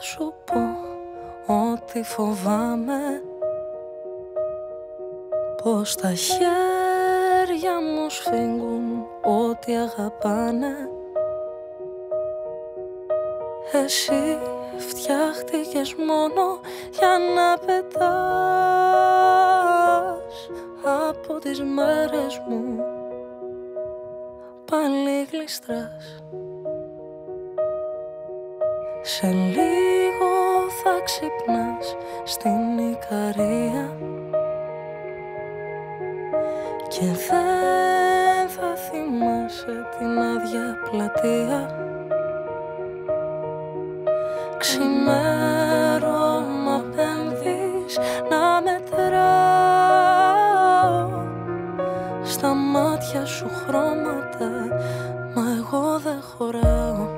σου πω ότι φοβάμαι Πως τα χέρια μου σφίγγουν ό,τι αγαπάνε. Εσύ φτιάχτηκες μόνο για να πετάς Από τις μέρες μου. Πάλι γλιστράς Σε λίγο θα ξυπνάς στην Ικαρία Και δεν θα θυμάσαι την άδεια πλατεία. Ξημέρωμα πένθεις να μετράω. Στα μάτια σου χρώματα μα εγώ δεν χωράω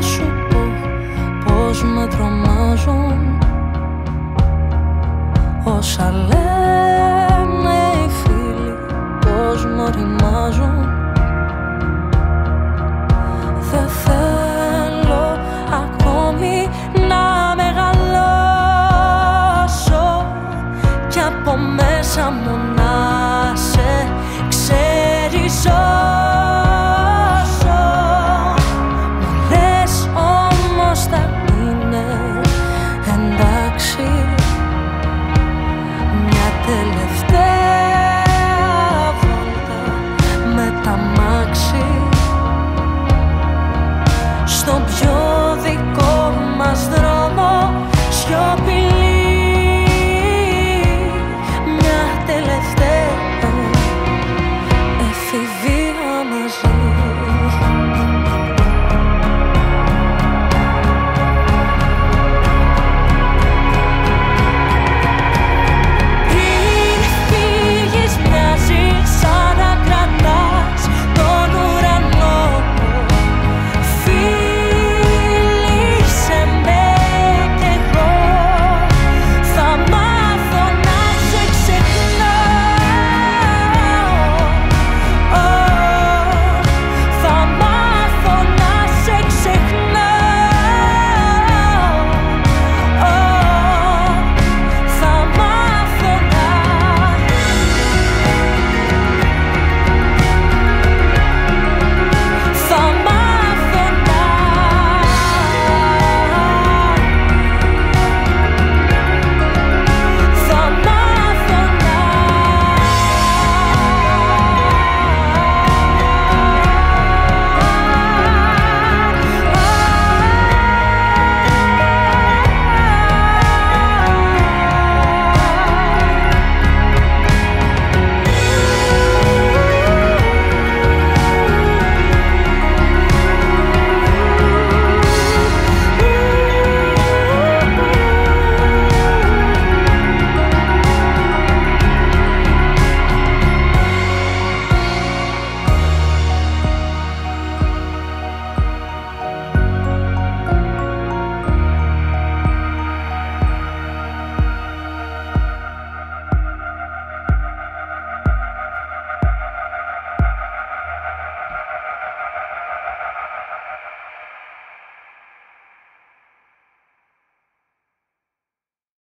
σου πω πως με τρομάζουν όσα λέω The if